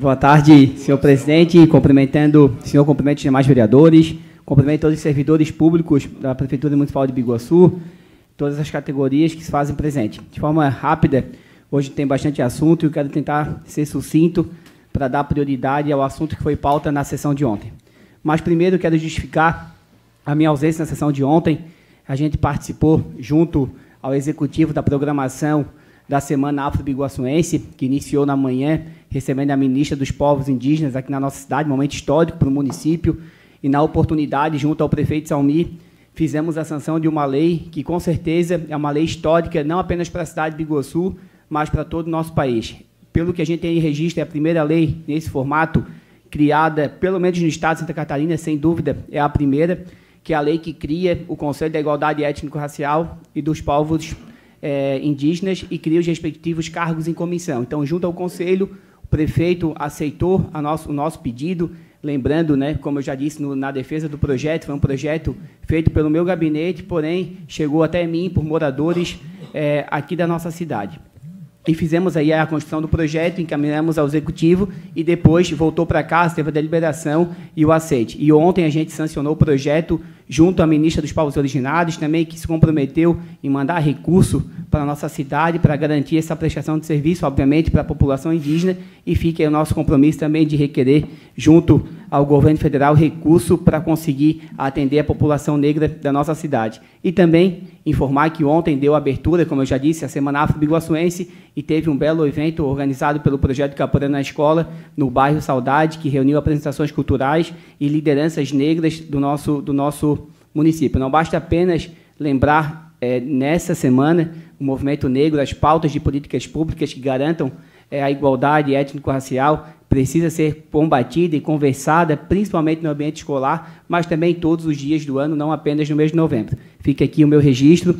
Boa tarde, senhor presidente, cumprimentando o senhor, cumprimento os demais vereadores, cumprimento todos os servidores públicos da Prefeitura Municipal de Biguaçu, todas as categorias que se fazem presente. De forma rápida, hoje tem bastante assunto e eu quero tentar ser sucinto para dar prioridade ao assunto que foi pauta na sessão de ontem. Mas primeiro quero justificar a minha ausência na sessão de ontem. A gente participou junto ao executivo da programação da Semana Afro-Biguaçuense, que iniciou na manhã, recebendo a ministra dos Povos Indígenas aqui na nossa cidade, momento histórico para o município, e na oportunidade, junto ao prefeito Salmi, fizemos a sanção de uma lei que, com certeza, é uma lei histórica, não apenas para a cidade de Biguaçu, mas para todo o nosso país. Pelo que a gente tem em registro, é a primeira lei nesse formato, criada, pelo menos no estado de Santa Catarina, sem dúvida, é a primeira, que é a lei que cria o Conselho da Igualdade Étnico-Racial e dos Povos é, indígenas e cria os respectivos cargos em comissão. Então, junto ao Conselho, o prefeito aceitou nosso, o nosso pedido, lembrando, né, como eu já disse no, na defesa do projeto, foi um projeto feito pelo meu gabinete, porém chegou até mim por moradores é, aqui da nossa cidade e fizemos aí a construção do projeto, encaminhamos ao executivo e depois voltou para casa, teve a deliberação e o aceite. E ontem a gente sancionou o projeto junto à ministra dos Povos Originários, também que se comprometeu em mandar recurso para a nossa cidade para garantir essa prestação de serviço, obviamente, para a população indígena, e fica aí o nosso compromisso também de requerer, junto ao governo federal, recurso para conseguir atender a população negra da nossa cidade. E também informar que ontem deu abertura, como eu já disse, a Semana Afro-Biguaçuense, e teve um belo evento organizado pelo Projeto Capoeira na Escola, no bairro Saudade, que reuniu apresentações culturais e lideranças negras do nosso, do nosso município. Não basta apenas lembrar, é, nessa semana, o movimento negro, as pautas de políticas públicas que garantam é, a igualdade étnico-racial, precisa ser combatida e conversada, principalmente no ambiente escolar, mas também todos os dias do ano, não apenas no mês de novembro. Fica aqui o meu registro.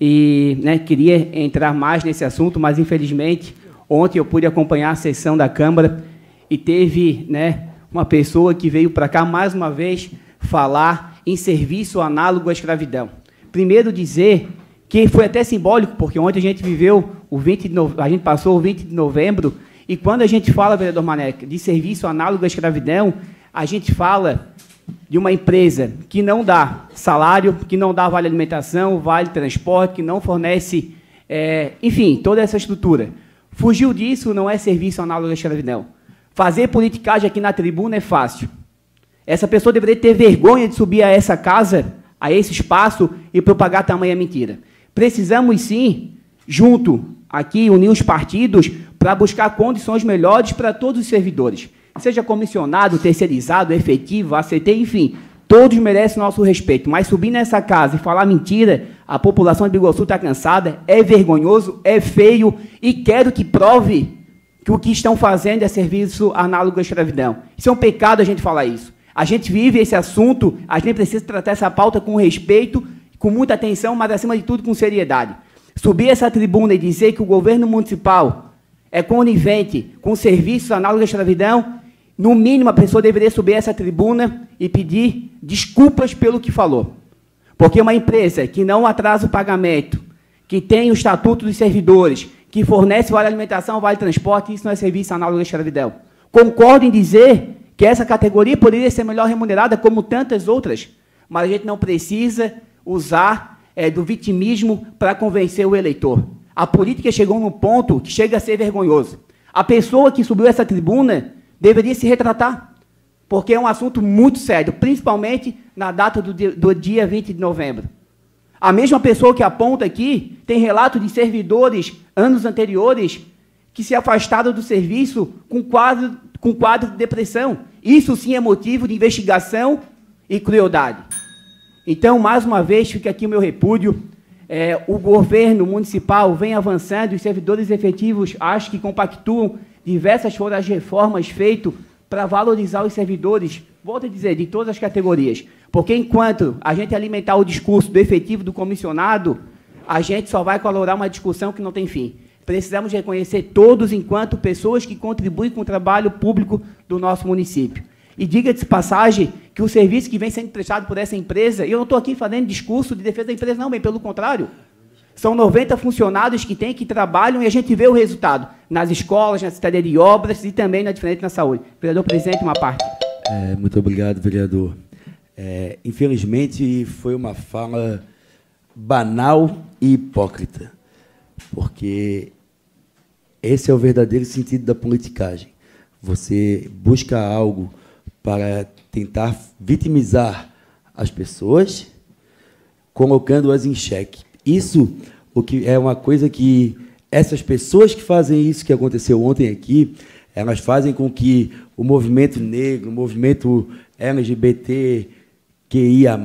E né, queria entrar mais nesse assunto, mas infelizmente ontem eu pude acompanhar a sessão da Câmara e teve né, uma pessoa que veio para cá mais uma vez falar em serviço análogo à escravidão. Primeiro dizer que foi até simbólico, porque ontem a gente viveu o 20 de no... a gente passou o 20 de novembro e quando a gente fala, vereador Mané, de serviço análogo à escravidão, a gente fala de uma empresa que não dá salário, que não dá vale alimentação, vale transporte, que não fornece, é, enfim, toda essa estrutura. Fugiu disso não é serviço análogo à escravidão. Fazer politicagem aqui na tribuna é fácil. Essa pessoa deveria ter vergonha de subir a essa casa, a esse espaço e propagar tamanha mentira. Precisamos sim, junto aqui, unir os partidos para buscar condições melhores para todos os servidores. Seja comissionado, terceirizado, efetivo, ACT, enfim, todos merecem nosso respeito. Mas subir nessa casa e falar mentira, a população de Biguaçu está cansada, é vergonhoso, é feio e quero que prove que o que estão fazendo é serviço análogo à escravidão. Isso é um pecado a gente falar isso. A gente vive esse assunto, a gente precisa tratar essa pauta com respeito, com muita atenção, mas acima de tudo com seriedade. Subir essa tribuna e dizer que o governo municipal é conivente com serviços análogos à escravidão, no mínimo a pessoa deveria subir essa tribuna e pedir desculpas pelo que falou. Porque uma empresa que não atrasa o pagamento, que tem o estatuto dos servidores, que fornece vale alimentação, vale transporte, isso não é serviço análogo à escravidão. Concordo em dizer que essa categoria poderia ser melhor remunerada, como tantas outras, mas a gente não precisa usar é, do vitimismo para convencer o eleitor. A política chegou num ponto que chega a ser vergonhoso. A pessoa que subiu essa tribuna deveria se retratar, porque é um assunto muito sério, principalmente na data do dia, do dia 20 de novembro. A mesma pessoa que aponta aqui tem relato de servidores anos anteriores que se afastaram do serviço com quadro, com quadro de depressão. Isso sim é motivo de investigação e crueldade. Então, mais uma vez, fica aqui o meu repúdio é, o governo municipal vem avançando, os servidores efetivos acho que compactuam, diversas foram as reformas feitas para valorizar os servidores, volto a dizer, de todas as categorias. Porque enquanto a gente alimentar o discurso do efetivo do comissionado, a gente só vai colorar uma discussão que não tem fim. Precisamos reconhecer todos enquanto pessoas que contribuem com o trabalho público do nosso município. E diga-se passagem que o serviço que vem sendo prestado por essa empresa, e eu não estou aqui fazendo discurso de defesa da empresa, não, bem pelo contrário. São 90 funcionários que têm, que trabalham, e a gente vê o resultado nas escolas, na Secretaria de Obras e também na diferente na saúde. Vereador presidente, uma parte. É, muito obrigado, vereador. É, infelizmente, foi uma fala banal e hipócrita, porque esse é o verdadeiro sentido da politicagem. Você busca algo para tentar vitimizar as pessoas, colocando-as em xeque. Isso o que é uma coisa que essas pessoas que fazem isso que aconteceu ontem aqui, elas fazem com que o movimento negro, o movimento LGBT, QIA+,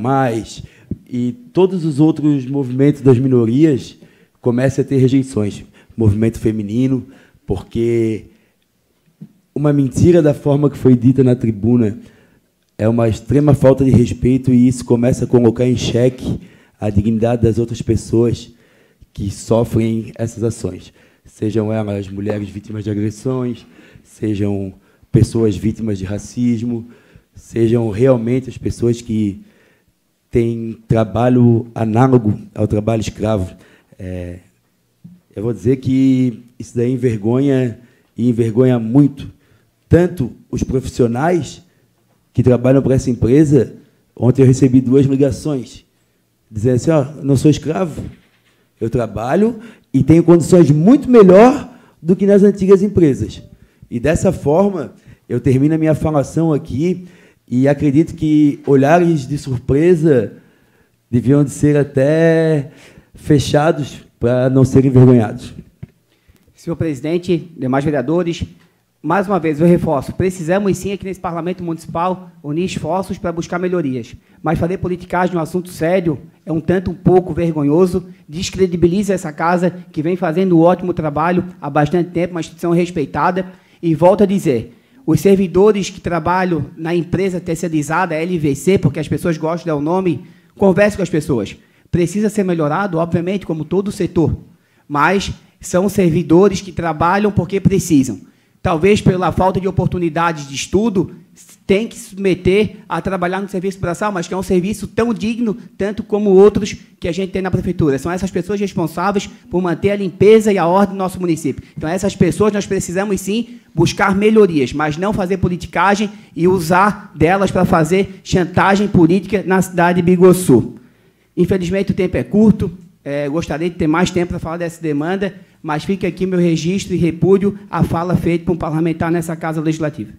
e todos os outros movimentos das minorias comecem a ter rejeições. Movimento feminino, porque uma mentira da forma que foi dita na tribuna é uma extrema falta de respeito e isso começa a colocar em xeque a dignidade das outras pessoas que sofrem essas ações, sejam elas mulheres vítimas de agressões, sejam pessoas vítimas de racismo, sejam realmente as pessoas que têm trabalho análogo ao trabalho escravo. É, eu vou dizer que isso daí envergonha e envergonha muito tanto os profissionais que trabalham para essa empresa. Ontem eu recebi duas ligações dizendo assim: ó, não sou escravo, eu trabalho e tenho condições muito melhor do que nas antigas empresas. E dessa forma, eu termino a minha falação aqui e acredito que olhares de surpresa deviam de ser até fechados para não serem envergonhados. Senhor presidente, demais vereadores, mais uma vez eu reforço, precisamos sim aqui nesse parlamento municipal unir esforços para buscar melhorias. Mas fazer politicagem de um assunto sério é um tanto um pouco vergonhoso, descredibiliza essa casa que vem fazendo um ótimo trabalho há bastante tempo, uma instituição respeitada. E volto a dizer, os servidores que trabalham na empresa terceirizada, LVC, porque as pessoas gostam do nome, converse com as pessoas. Precisa ser melhorado, obviamente, como todo o setor, mas são servidores que trabalham porque precisam. Talvez pela falta de oportunidades de estudo, tem que se submeter a trabalhar no serviço braçal, mas que é um serviço tão digno, tanto como outros que a gente tem na prefeitura. São essas pessoas responsáveis por manter a limpeza e a ordem do nosso município. Então, essas pessoas nós precisamos sim buscar melhorias, mas não fazer politicagem e usar delas para fazer chantagem política na cidade de Biguaçu. Infelizmente, o tempo é curto. É, gostaria de ter mais tempo para falar dessa demanda, mas fica aqui meu registro e repúdio à fala feita por um parlamentar nessa Casa Legislativa.